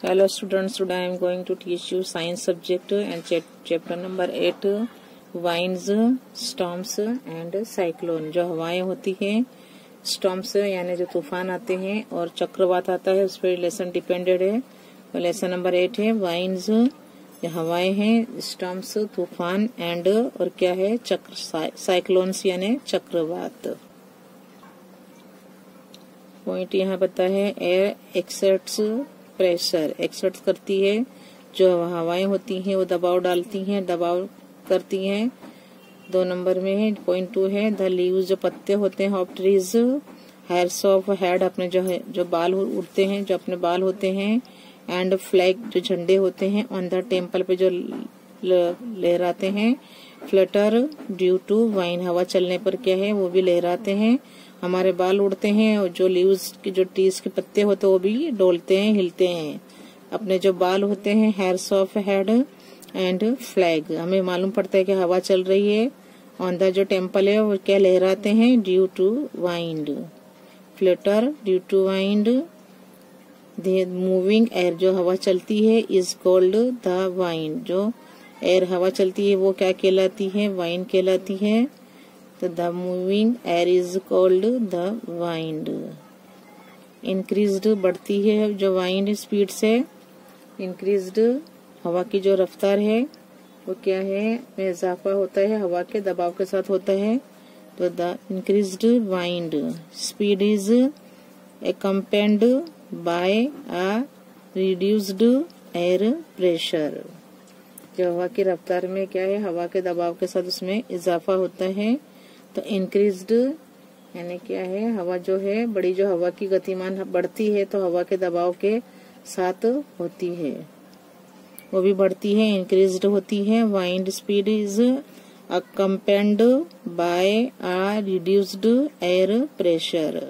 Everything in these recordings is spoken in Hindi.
Hello students, today I am going to teach you science subject and chapter number 8 winds, storms and cyclone. जो हवाएँ होती हैं storms यानी जो तूफ़ान आते हैं और चक्रवात आता है उस पर लेसन डिपेंडेड है। तो लेसन नंबर एट है वाइंस जो हवाएँ हैं स्टॉम्स तूफ़ान एंड और क्या है चक्र साइक्लोन्स यानी चक्रवात। पॉइंट यहाँ पता है एयर एक्सेट्स प्रेशर एक्सर्ट करती है, जो हवाएँ होती हैं, वो दबाव डालती हैं, दबाव करती हैं। दो नंबर में है पॉइंट टू है द लीव जो पत्ते होते हैं of trees hairs of head अपने जो है, जो बाल उड़ते हैं, जो अपने बाल होते हैं एंड फ्लैग जो झंडे होते हैं ऑन द टेंपल पे जो लहराते हैं। फ्लटर ड्यू टू वाइन हवा चलने पर क्या है, वो भी लहराते हैं। हमारे बाल उड़ते हैं और जो लीव्स की, जो टीज के पत्ते होते हैं, वो भी डोलते हैं, हिलते हैं। अपने जो बाल होते हैं hairs of head and flag हमें मालूम पड़ता है कि हवा चल रही है ऑन द जो टेंपल है, वो क्या लहराते हैं? Due to wind flutter due to wind moving air जो हवा चलती है इज़ कॉल्ड द वाइंड जो एयर हवा चलती है, वो क्या कहलाती है? वाइन कहलाती है। तो the moving air is called the wind increased बढ़ती है जो वाइंड स्पीड से इंक्रीज्ड हवा की जो रफ्तार है, वो क्या है? इजाफा होता है, हवा के दबाव के साथ होता है। तो the increased wind speed is accompanied by a reduced air pressure जो हवा की रफ्तार में क्या है? हवा के दबाव के साथ उसमें इजाफा होता है। तो इंक्रीज्ड यानी क्या है, हवा जो है, बड़ी जो हवा की गतिमान बढ़ती है तो हवा के दबाव के साथ होती है। वो भी बढ़ती है इंक्रीज्ड होती है। Wind speed is accompanied by a reduced air pressure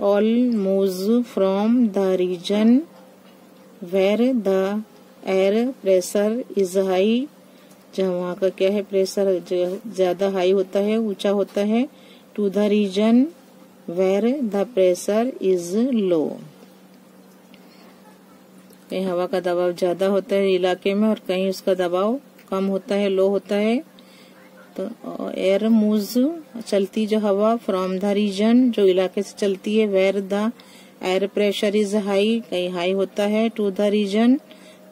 all move from the region where the air pressure is high जहाँ वहाँ का क्या है प्रेशर ज़्यादा हाई होता है, ऊँचा होता है to the region where the pressure is low कहीं हवा का दबाव ज़्यादा होता है इलाके में और कहीं उसका दबाव कम होता है लो होता है तो एयर मूव चलती जो हवा फ्रॉम द रीजन जो इलाके से चलती है where the air pressure is high कहीं हाई होता है to the region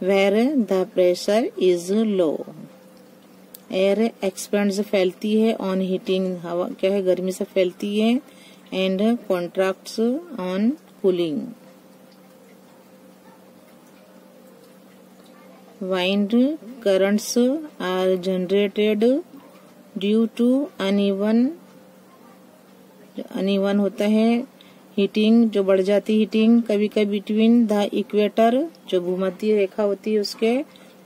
where the pressure is low air expand से फैलती है ऑन हीटिंग हवा क्या है, गर्मी से फैलती है and contracts on cooling wind currents are generated due to uneven uneven होता है हीटिंग जो बढ़ जाती हीटिंग कभी कभी बिटवीन द इक्वेटर जो भूमध्य रेखा होती है उसके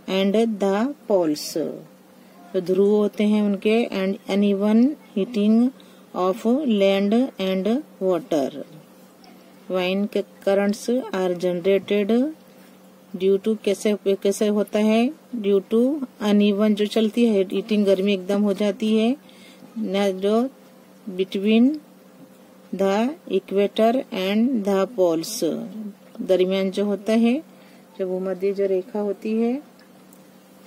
एंड द पोल्स ध्रुव होते हैं उनके and uneven heating of land and water wind के currents are generated due to कैसे कैसे होता है? ड्यू टू अनइवन जो चलती है हीटिंग गर्मी एकदम हो जाती है। जो between the equator and the poles दरमियान जो होता है जो भूमध्य जो रेखा होती है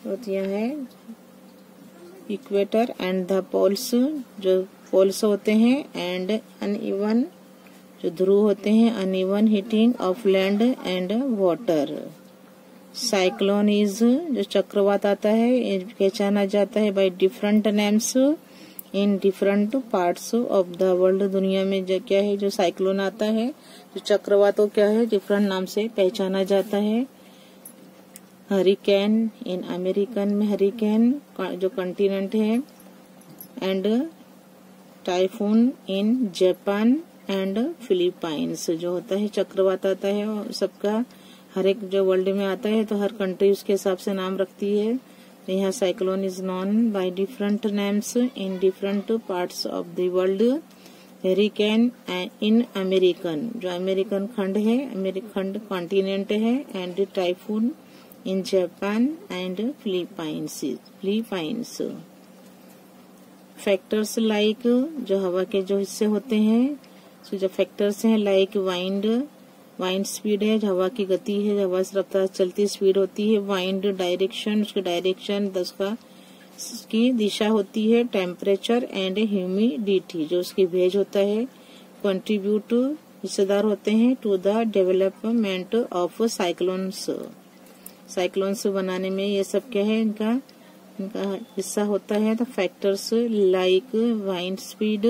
होती है इक्वेटर एंड द पोल्स जो पोल्स होते हैं एंड अनइवन जो ध्रुव होते हैं uneven heating of land and water cyclone is जो चक्रवात आता है पहचाना जाता है by different names in different parts of the world दुनिया में जो क्या है, जो साइक्लोन आता है, जो चक्रवात क्या है डिफरेंट नाम से पहचाना जाता है। हरिकेन, इन अमेरिकन में हरिकेन जो कंटिनेंट है and typhoon in Japan and Philippines जो होता है, चक्रवात आता है सबका, हर एक जो वर्ल्ड में आता है तो हर कंट्री उसके हिसाब से नाम रखती है। तो यहाँ cyclone is known by different names in different parts of the world hurricane in American जो अमेरिकन खंड है अमेरिकन खंड कॉन्टिनेंट है and typhoon in Japan and Philippines. Philippines. Factors like जो हवा के जो हिस्से होते हैं, so जो फैक्टर्स हैं लाइक वाइंड वाइंड स्पीड है हवा की गति है हवा से रफ्तार चलती स्पीड होती है वाइंड डायरेक्शन उसकी डायरेक्शन उसका की दिशा होती है टेम्परेचर एंड ह्यूमिडिटी जो उसकी भेज होता है कंट्रीब्यूट हिस्सेदार होते हैं to the development of cyclones cyclones बनाने में ये सब क्या है? इनका इनका हिस्सा होता है तो factors like wind speed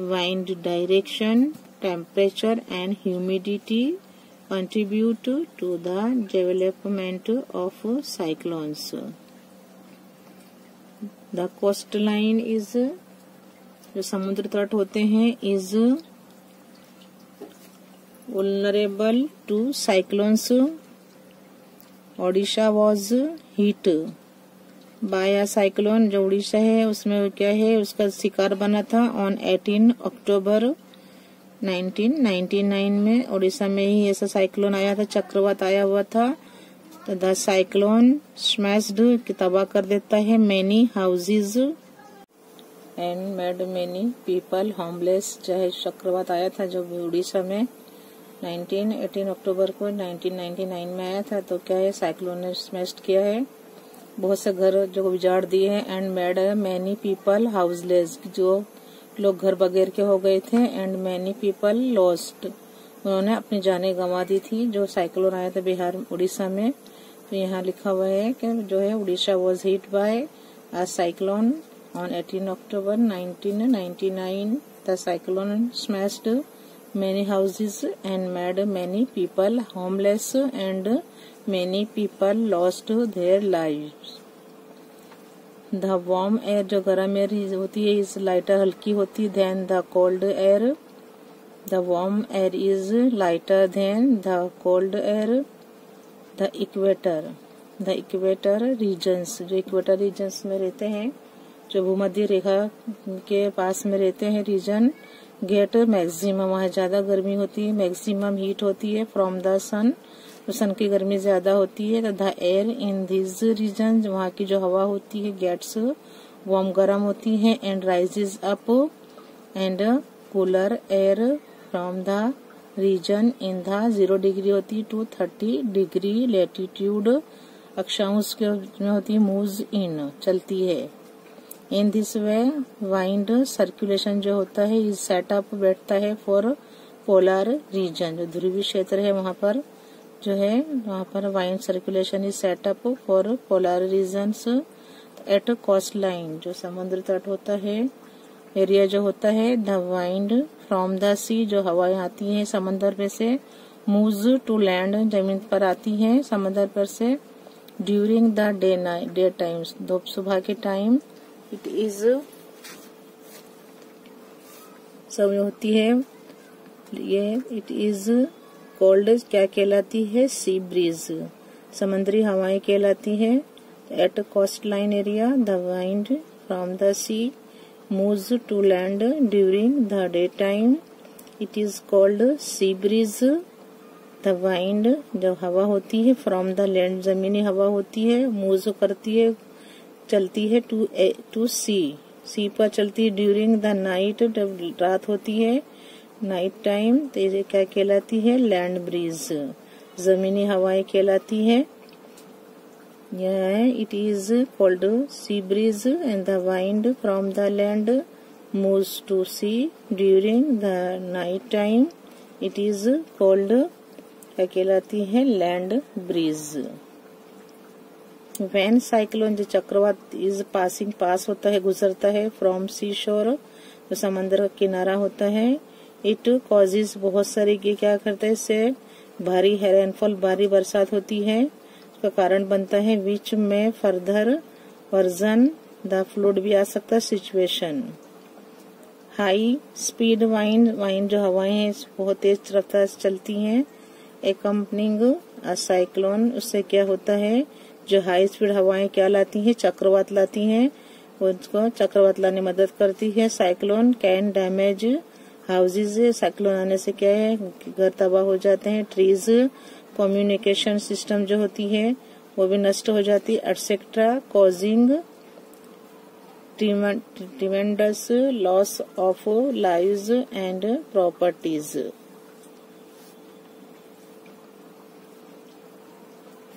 wind direction temperature and humidity contribute to the development of cyclones the coast line is जो समुद्र तट होते हैं is vulnerable to cyclones Odisha was hit by a cyclone जो उड़ीसा है, उसमें क्या है, उसका शिकार बना था ऑन 18 अक्टूबर 1999 में। उड़ीसा में ही ऐसा साइक्लोन आया था, चक्रवात आया हुआ था। तो द साइक्लोन स्मैश्ड तबाह कर देता है many houses and made many people homeless चाहे चक्रवात आया था जो उड़ीसा में 19 18 अक्टूबर को 1999 में आया था तो क्या है साइक्लोन ने स्मैश्ड किया है? बहुत से घर जो उजाड़ दिए हैं and made many people houseless जो लोग घर बगैर के हो गए थे एंड मैनी पीपल लॉस्ट उन्होंने अपनी जाने गंवा दी थी, जो साइक्लोन आया था बिहार, उड़ीसा में। तो यहाँ लिखा हुआ है कि जो है, Orissa was hit by a cyclone on 18 October 1999 the cyclone smashed many houses and made many people homeless and many people lost their lives. The warm air जो गर्म एयर होती है इज़ लाइटर हल्की होती than the cold air the warm air is lighter than the cold air the equator the equator regions जो इक्वेटर रीजन्स में रहते हैं, जो भूमध्य रेखा के पास में रहते हैं रीजन गेट मैक्सिमम, वहाँ ज़्यादा गर्मी होती है, मैक्सिमम हीट होती है फ्रॉम द सन तो सन की गर्मी ज़्यादा होती है तथा एयर इन दिस रीजन वहाँ की जो हवा होती है गेट्स वार्म गर्म होती है and rises up and cooler air from the region in the zero degree होती टू थर्टी डिग्री लेटीट्यूड अक्षांश में होती मूव इन चलती है। In this way wind circulation जो होता है इस सेटअप बैठता है फॉर पोलर रीजन जो ध्रुवी क्षेत्र है, वहाँ पर जो है, वहाँ पर wind circulation is set up for polar region at coast line जो समुद्र तट होता है एरिया जो होता है the wind from the sea जो हवाएँ आती हैं समंदर पे से मूव टू लैंड ज़मीन पर आती है समंदर पर से during the day day times सुबह के टाइम इट इज़ सब होती है। ये इट इज़ कोल्ड क्या कहलाती है? सी ब्रीज समुद्री हवाएँ कहलाती है। At coast line area the wind from the sea move to land during the day time it is called sea breeze the wind जब हवा होती है फ्रॉम द लैंड जमीनी हवा होती है मूव करती है। चलती है to a to sea sea पर चलती है ड्यूरिंग द नाइट जब रात होती है नाइट टाइम तो ये क्या कहलाती है? लैंड ब्रीज जमीनी हवाएँ कहलाती है। यह it is called sea breeze and the wind from the land moves to sea during the night time it is called क्या कहलाती है? लैंड ब्रीज वैन साइक्लोन जो चक्रवात इज़ पासिंग पास होता है, गुजरता है फ्रॉम सी शोर जो समंदर का किनारा होता है इट कॉजेज बहुत सारे ये क्या करता है, इससे भारी रेनफॉल भारी बरसात होती है, उसका कारण बनता है बीच में फर्दर वर्जन द फ्लूड भी आ सकता है situation high speed wind wind जो हवाएँ हैं, बहुत तेज रफ्तार से चलती हैं एकम्पनिंग साइक्लोन उससे क्या होता है जो हाई स्पीड हवाएँ क्या लाती हैं, चक्रवात लाती हैं उसको चक्रवात लाने मदद करती है। Cyclone, can, damage houses cyclone आने से क्या है घर तबाह हो जाते हैं। ट्रीज, कम्युनिकेशन सिस्टम जो होती है, वो भी नष्ट हो जाती है etcetera causing tremendous, loss of lives and properties.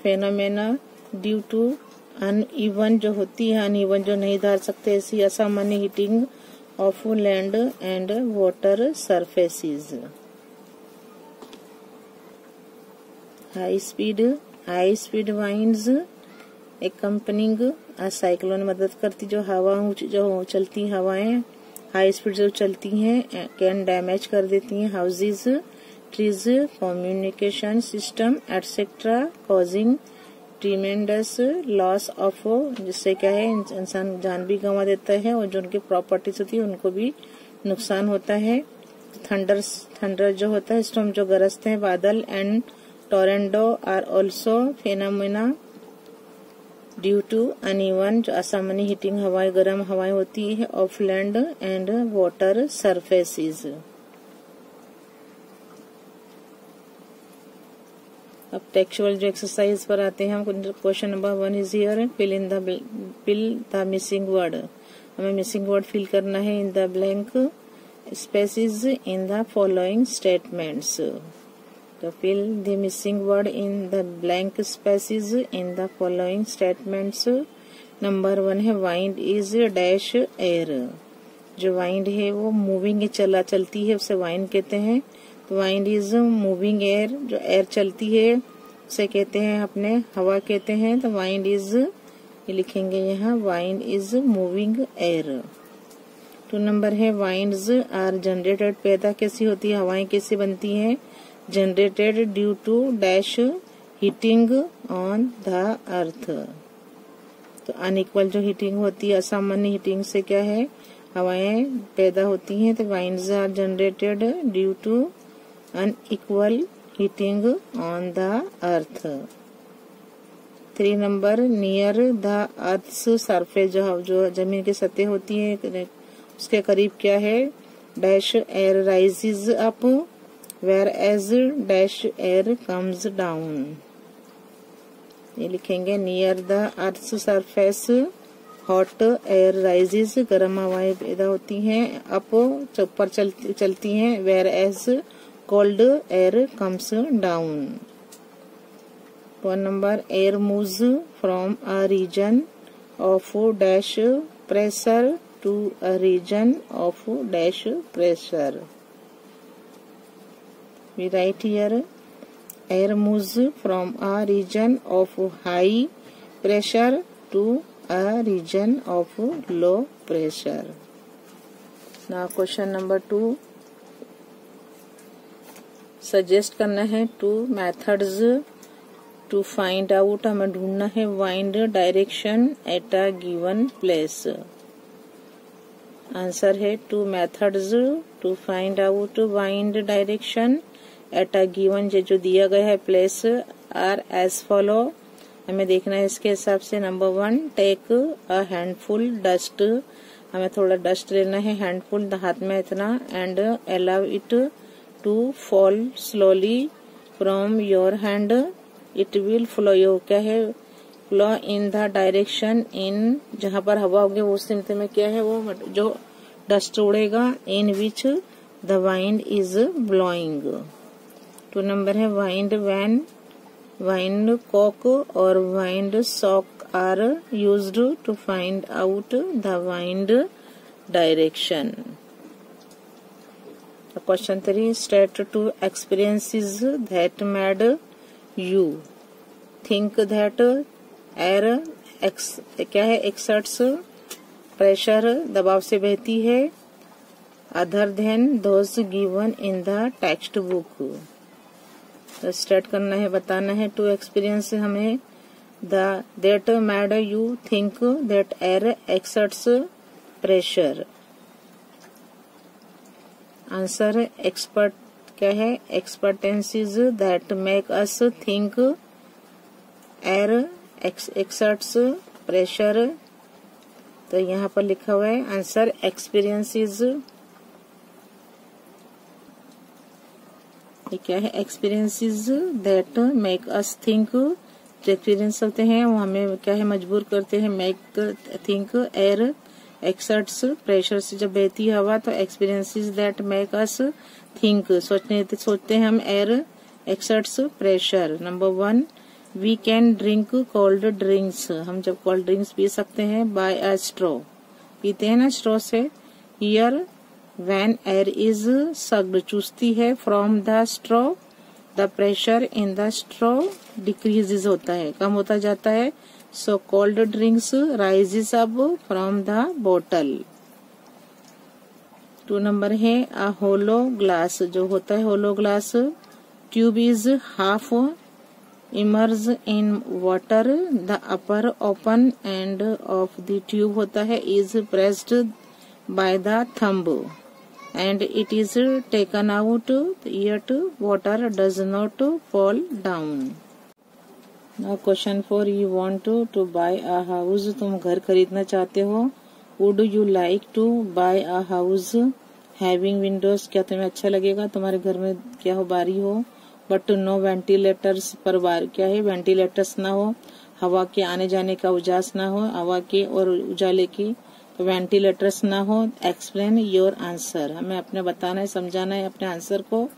Phenomena due to uneven जो होती है अन इवन जो नहीं धार सकते, ऐसी असामान्य heating of land and water surfaces high speed high speed winds accompanying cyclone मदद करती जो हवा जो चलती हवाएँ हाई स्पीड जो चलती हैं कैन डैमेज कर देती हैं houses trees communication system etcetera causing tremendous loss of जिससे क्या है इंसान जान भी गंवा देता है और जो उनकी प्रॉपर्टीज़ होती है, उनको भी नुकसान होता है। थंडर थंडर जो होता है स्टॉम जो गरजते हैं, बादल and tornado are also phenomena due to uneven जो असामान्य हीटिंग हवाएँ, गर्म हवाएँ होती है of land and water surfaces अब टेक्चुअल जो एक्सरसाइज पर आते हैं हम question number one is here fill in the fill the missing word हमें मिसिंग वर्ड फिल करना है in the blank spaces in the following statements to fill the missing word in the blank spaces in the following statements. Number one है वाइंड इज़ डैश एयर जो वाइंड है, वो मूविंग चला, चलती है, उसे वाइंड कहते हैं। तो वाइंड इज़ मूविंग एयर, जो एयर चलती है, उसे कहते हैं, अपने हवा कहते हैं तो वाइंड इज़, ये लिखेंगे यहाँ, wind is moving air. Two number है, वाइंड्स आर जनरेटेड, पैदा कैसी होती है, हवाएँ कैसी बनती हैं? generated due to dash heating on the earth तो अनइक्वल जो हीटिंग होती है, असामान्य हीटिंग से क्या है? हवाएँ पैदा होती हैं तो winds are generated due to unequal heating on the earth three number near the earth surface जो जो ज़मीन की सतह होती है उसके करीब क्या है? Dash air rises up whereas dash air comes down. ये लिखेंगे near the earth surface hot air rises गर्म हवाएँ पैदा होती हैं अप ऊपर चलती चलती हैं whereas cold air comes down. One number air moves from a region of dash pressure to a region of dash pressure. We write here air moves from a region of high pressure to a region of low pressure. Now question number 2. Suggest करना है two methods to find out हमें ढूंढना है wind direction at a given place answer है two methods to find out wind direction at a given जो दिया गया है प्लेस आर एज फॉलो हमें देखना है इसके हिसाब से number one take a handful dust हमें थोड़ा डस्ट लेना है हैंडफुल हाथ में इतना and allow it to fall slowly from your hand it will flow यो क्या है? Flow in the direction in जहाँ पर हवा होगी, उस स्थिति में क्या है वो? जो डस्ट उड़ेगा in which the wind is blowing two number है वाइंड वैन वाइंड कॉक और wind sock are used to find out the wind direction question three state two experiences that made you think that x क्या है? एक्सर्ट्स प्रेशर दबाव से बहती है। Other than those given in the text book start करना है, बताना है। टू एक्सपीरियंस हमें the that made you think that air exerts pressure answer expert क्या है? Experiences that make us think air exerts pressure तो यहाँ पर लिखा हुआ है आंसर एक्सपीरियंसिस क्या है? Experiences that make us think जो एक्सपीरियंस होते हैं, वो हमें क्या है? मजबूर करते हैं make think air exerts pressure से जब बहती है हवा तो experiences that make us think सोचने, सोचते हैं हम air exerts pressure number one we can drink cold drinks हम जब कोल्ड ड्रिंक्स पी सकते हैं बाय अ स्ट्रो पीते हैं ना स्ट्रो से? Here when air is sucked चूसती है from the straw the pressure in the straw decreases होता है. कम होता जाता है so cold drinks rises up from the bottle two number है अ होलो ग्लास जो होता है hollow glass tube is half immersed in water the upper open end of the tube होता है is pressed by the thumb and it is taken out yet water does not fall down question four you want to buy a house तुम घर खरीदना चाहते हो? Would you like to buy a house having windows क्या तुम्हें अच्छा लगेगा? तुम्हारे घर में क्या हो, बारी हो? बट नो वेंटिलेटर्स पर बार, क्या है? वेंटिलेटर्स ना हो, हवा के आने जाने का उजास ना हो, हवा के और उजाले की तो वेंटिलेटर्स ना हो। एक्सप्लेन योर आंसर हमें अपने बताना है, समझाना है अपने आंसर को।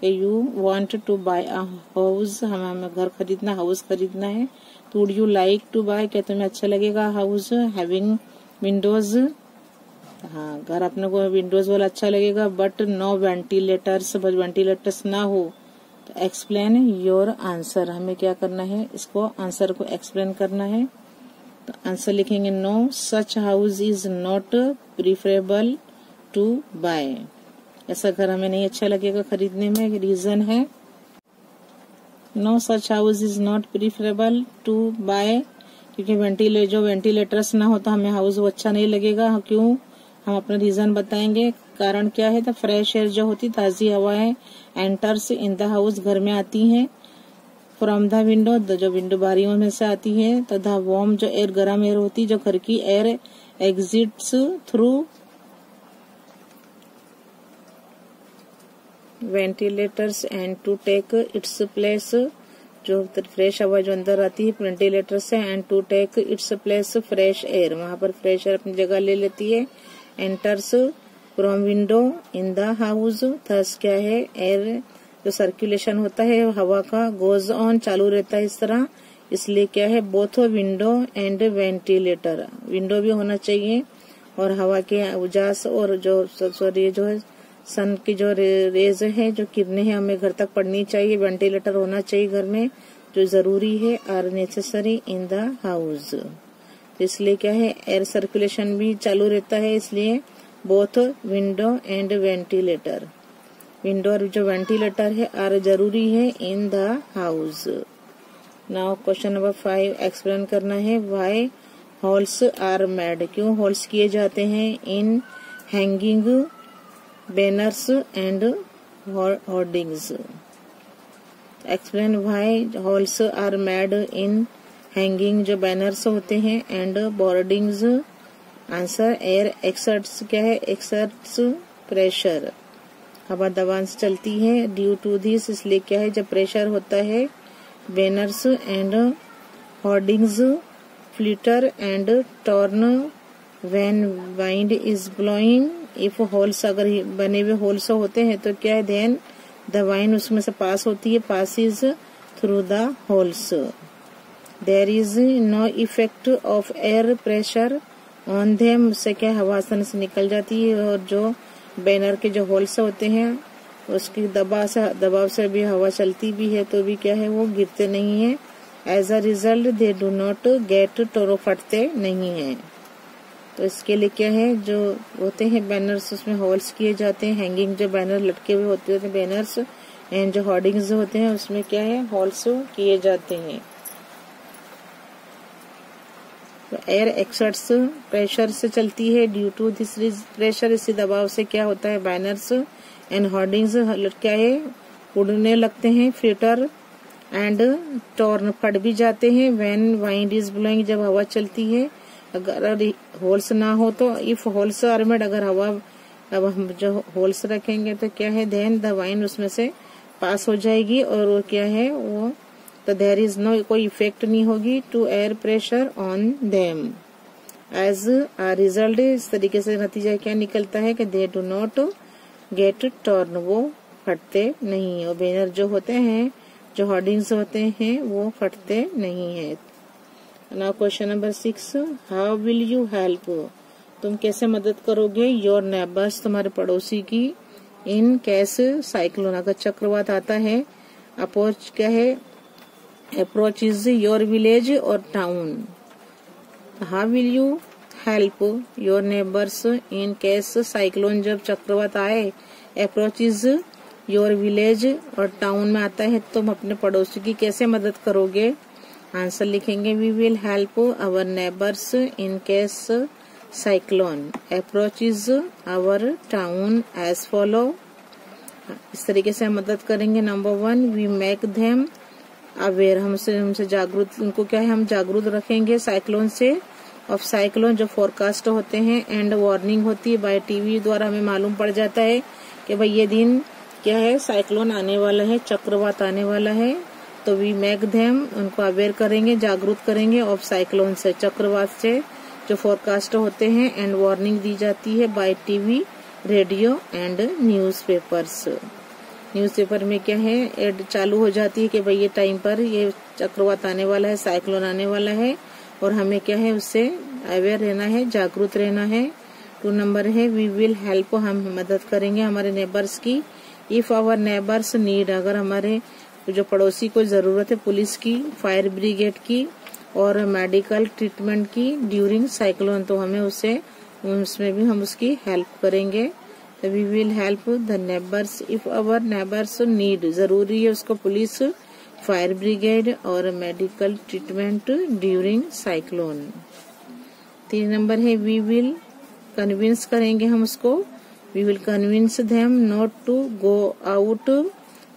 कि you want to buy house हमें हमें घर खरीदना हाउस खरीदना है। तो would you like to buy क्या तुम्हें अच्छा लगेगा हाउस हैविंग विंडोज़ हाँ घर अपने को विंडोज़ वाला अच्छा लगेगा बट नो वेंटिलेटर्स बस वेंटिलेटर्स ना हो। तो एक्सप्लेन योर आंसर हमें क्या करना है? इसको आंसर को एक्सप्लेन करना है। तो आंसर लिखेंगे no such house is not preferable to buy ऐसा घर हमें नहीं अच्छा लगेगा, खरीदने में रीजन है। No such house is not preferable to buy क्योंकि वेंटिले जो वेंटिलेटर्स ना हो तो हमें हाउस वो अच्छा नहीं लगेगा। क्यों? हम अपना रीजन बताएँगे। कारण क्या है? तो फ्रेश एयर जो होती, ताजी हवाएँ एंटर्स इन द हाउस घर में आती हैं। फ्रॉम द विंडो जो विंडो बारियों में से आती है तथा वॉर्म जो एयर गर्म एयर होती, जो घर की air exits through ventilators and to take its place, जो फ्रेश हवा जो अंदर आती है वेंटिलेटर से and to take its place fresh air. वहाँ पर फ्रेश एयर अपनी जगह ले लेती है। Enters from window in the house thus क्या है, एयर जो सर्कुलेशन होता है, हवा का गोज ऑन, चालू रहता है इस तरह। इसलिए क्या है both window and ventilator window भी होना चाहिए, और हवा के उजास और जो, सॉरी, जो है सन की जो रेज है, जो किरणें हैं, हमें घर तक पड़नी चाहिए, वेंटिलेटर होना चाहिए घर में, जो ज़रूरी है are necessary in the house तो इसलिए क्या है एयर सर्कुलेशन भी चालू रहता है, इसलिए both window and ventilator window और जो वेंटिलेटर है आर ज़रूरी है in the house now question number five explain करना है वाई हॉल्स आर मेड क्यों हॉल्स किए जाते हैं? In hanging banners and hoardings explain why holes are made in hanging जो बैनर्स होते हैं and boardings answer air exerts क्या है? एक्सर्ट्स प्रेशर हवा दबान से चलती है. ड्यू टू दिस इसलिए क्या है? जब प्रेशर होता है banners and hoardings flutter and torn when wind is blowing if holes अगर बने हुए होल्स होते हैं तो क्या है? देन द वाइन उसमें से पास होती है pass is through the holes there is no effect of air pressure on them उससे क्या हवा आसानी से निकल जाती है और जो बैनर के जो होल्स होते हैं, उसकी दबाव से दबाव से भी हवा चलती भी है तो भी क्या है? वो गिरते नहीं है. As a result they do not get torn फटते नहीं है. तो इसके लिए क्या है, जो होते हैं बैनर्स उसमें होल्स किए जाते हैं हैंगिंग जो बैनर लटके हुए होते हैं बैनर्स एंड जो होर्डिंग्स होते हैं, उसमें क्या है होल्स किए जाते हैं। एयर एक्सर्ट्स प्रेशर से चलती है ड्यू टू दिस प्रेशर इसी दबाव से क्या होता है बैनर्स एंड होर्डिंग्स क्या है, उड़ने लगते हैं फ़िल्टर एंड टॉर्न फट भी जाते हैं व्हेन वाइंड इज़ ब्लोइंग जब हवा चलती है अगर होल्स ना हो तो इफ़ होल्स आर मेड अगर हवा, अब हम जो होल्स रखेंगे तो क्या है, देन द वाइन उसमें से पास हो जाएगी और वो क्या है, वो तो देर इज़ नो कोई इफ़ेक्ट नहीं होगी to air pressure on them as a result इस तरीके से नतीजा क्या निकलता है कि they do not get torn वो फटते नहीं और बैनर जो होते हैं, जो होर्डिंग्स होते हैं, वो फटते नहीं है। Now question number six how will you help तुम कैसे मदद करोगे? योर नेबर्स तुम्हारे पड़ोसी की। इन केस? साइक्लोन अगर चक्रवात आता है। अप्रोच क्या है? अप्रोच इज़ योर विलेज और town how will you help your neighbours in case cyclone जब चक्रवात आए अप्रोच इज़ योर विलेज और टाउन में आता है, तुम अपने पड़ोसी की कैसे मदद करोगे? आंसर लिखेंगे we will help our neighbours in case cyclone approach is our town as follow इस तरीके से हम मदद करेंगे। Number one we make them aware हमसे हमसे जागरूक, उनको क्या है? हम जागरूक रखेंगे साइक्लोन से। ऑफ़ साइक्लोन जो फोरकास्ट होते हैं एंड वार्निंग होती है बाय टीवी द्वारा हमें मालूम पड़ जाता है कि भाई ये दिन क्या है? साइक्लोन आने वाला है, चक्रवात आने वाला है। तो वी मैक धैम उनको अवेयर करेंगे, जागरूक करेंगे ऑफ़ साइक्लोन से, चक्रवात से, जो फोरकास्ट होते हैं एंड वार्निंग दी जाती है by TV radio and newspapers newspaper में क्या है? एड चालू हो जाती है कि भाई ये टाइम पर ये चक्रवात आने वाला है साइक्लोन आने वाला है और हमें क्या है उससे अवेयर रहना है, जागरूक रहना है। टू नंबर है वी विल हेल्प हम मदद करेंगे हमारे नेबर्स की। इफ़ आवर नेबर्स नीड अगर हमारे जो पड़ोसी को ज़रूरत है, पुलिस की, फायर ब्रिगेड की और मेडिकल ट्रीटमेंट की, ड्यूरिंग साइक्लोन तो हमें उसे, उसमें भी हम उसकी हेल्प करेंगे। We will help the neighbours if our neighbours need ज़रूरी है उसको पुलिस, फायर ब्रिगेड और मेडिकल ट्रीटमेंट ड्यूरिंग साइक्लोन। तीन नंबर है वी विल कन्विंस करेंगे हम उसको। We will convince them not to go out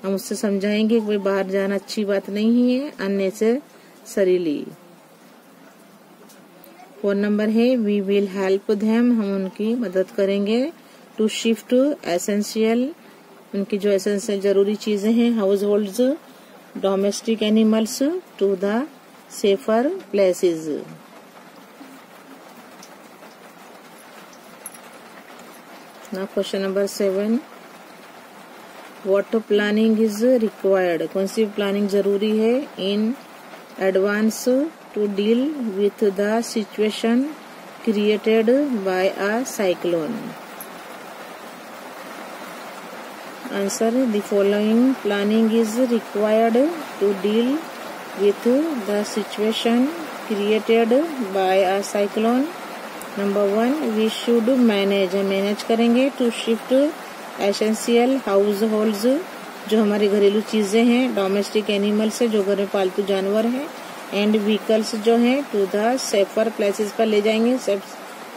हम उससे समझाएँगे कि बाहर जाना अच्छी बात नहीं है, अन्य से सरीली। फ़ोन नंबर है वी विल हेल्प धैम हम उनकी मदद करेंगे। टू शिफ्ट एसेंशियल उनकी जो एसेंशियल ज़रूरी चीज़ें हैं household domestic animals to the safer places question number seven what planning is required कौन सी प्लानिंग ज़रूरी है in advance to deal with the situation created by a cyclone answer the following planning is required to deal with the situation created by a cyclone number one we should manage manage करेंगे to shift essential household जो हमारे घरेलू चीज़ें हैं डोमेस्टिक एनिमल्स है, जो घर में पालतू जानवर हैं एंड व्हीकल्स जो हैं टू द सेफर प्लेसेस पर ले जाएँगे सेफ़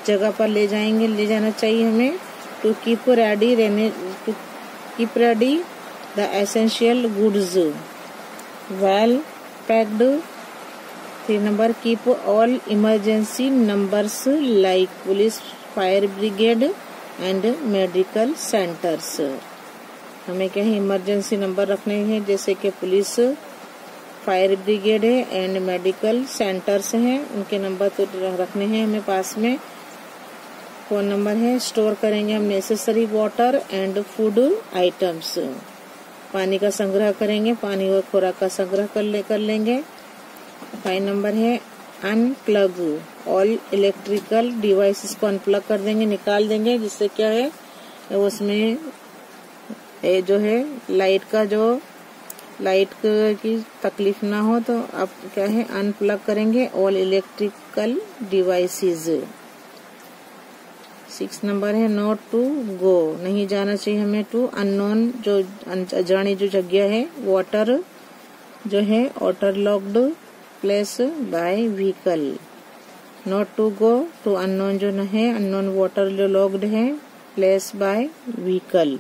जगह पर ले जाएँगे, ले जाना चाहिए हमें। टू कीप रेडी रहने to keep ready the essential goods. Well packed. Three number, keep all emergency numbers like police, fire brigade and medical centres. हमें क्या है इमरजेंसी नंबर रखने हैं, जैसे कि पुलिस, फायर ब्रिगेड है, एंड मेडिकल सेंटर्स हैं, उनके नंबर तो रखने हैं हमें पास में। फ़ोन नंबर है, स्टोर करेंगे हम necessary water and food items पानी का संग्रह करेंगे, पानी और खुराक का संग्रह कर ले, कर लेंगे। फाइव नंबर है अनप्लग ऑल इलेक्ट्रिकल डिवाइसेस को अनप्लग कर देंगे, निकाल देंगे, जिससे क्या है, उसमें ये जो है लाइट का जो लाइट की तकलीफ़ ना हो तो आप क्या है अनप्लग करेंगे all electrical devices six number है नॉट टू गो नहीं जाना चाहिए हमें टू अननोन जो अजानी जो जगह है वाटर जो है waterlogged place by vehicle not to go to unknown जो है अननोन वाटर जो लॉग्ड है प्लेस बाय व्हीकल